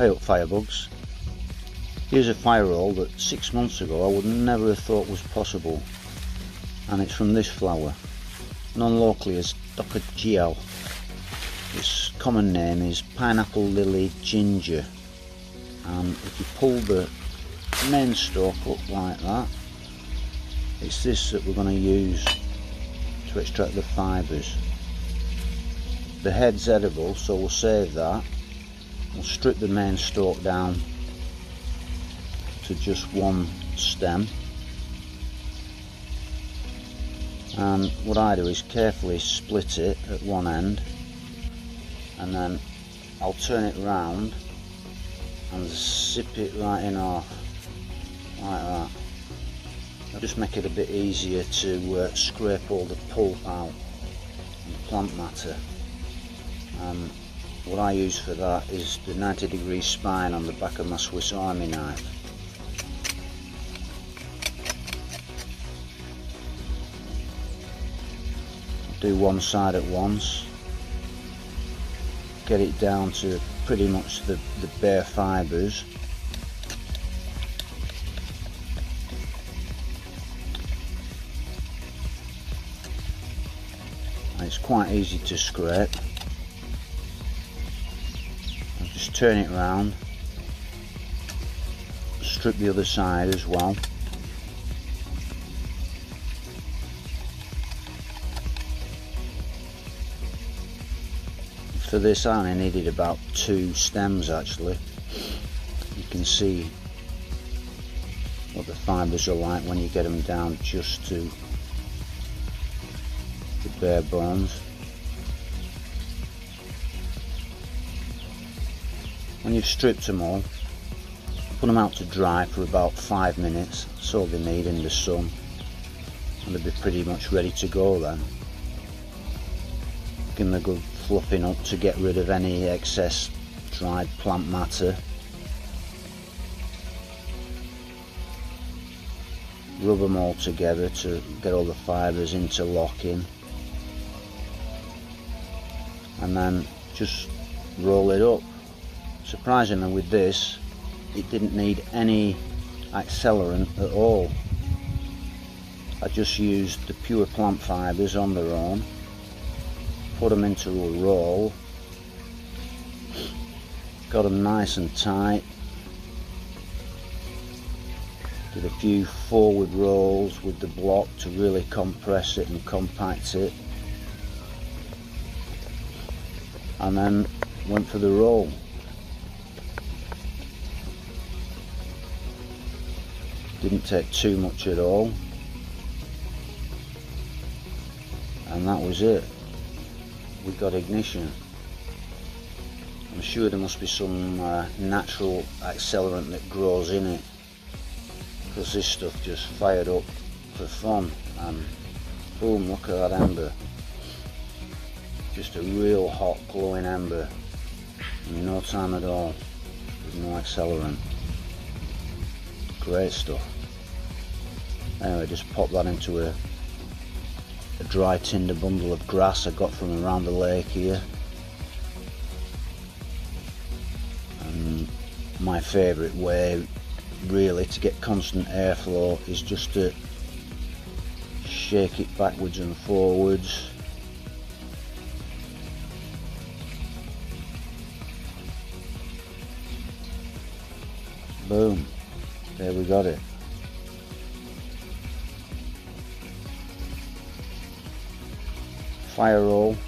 Hey up firebugs. Here's a fire roll that six months ago I would never have thought was possible. And it's from this flower, known locally as Dockageo. Its common name is pineapple lily ginger. And if you pull the main stalk up like that, it's this that we're going to use to extract the fibres. The head's edible, so we'll save that. We'll strip the main stalk down to just one stem. And what I do is carefully split it at one end and then I'll turn it round and zip it right in off like that just make it a bit easier to uh, scrape all the pulp out and plant matter. Um, what I use for that is the 90 degree spine on the back of my Swiss Army knife. Do one side at once, get it down to pretty much the, the bare fibres it's quite easy to scrape turn it around strip the other side as well. For this I only needed about two stems actually. You can see what the fibres are like when you get them down just to the bare bones. When you've stripped them all, put them out to dry for about five minutes, that's all they need in the sun, and they'll be pretty much ready to go then. Give them a good fluffing up to get rid of any excess dried plant matter. Rub them all together to get all the fibres interlocking and then just roll it up. Surprisingly with this, it didn't need any accelerant at all. I just used the pure plant fibres on their own, put them into a roll, got them nice and tight, did a few forward rolls with the block to really compress it and compact it and then went for the roll. Didn't take too much at all. And that was it. We got ignition. I'm sure there must be some uh, natural accelerant that grows in it because this stuff just fired up for fun and boom look at that ember just a real hot glowing ember in no time at all with no accelerant great stuff. Anyway just pop that into a, a dry tinder bundle of grass I got from around the lake here. And my favourite way really to get constant airflow is just to shake it backwards and forwards. Boom. There we got it. Fire roll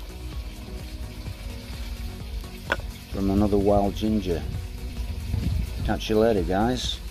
from another wild ginger. Catch you later guys.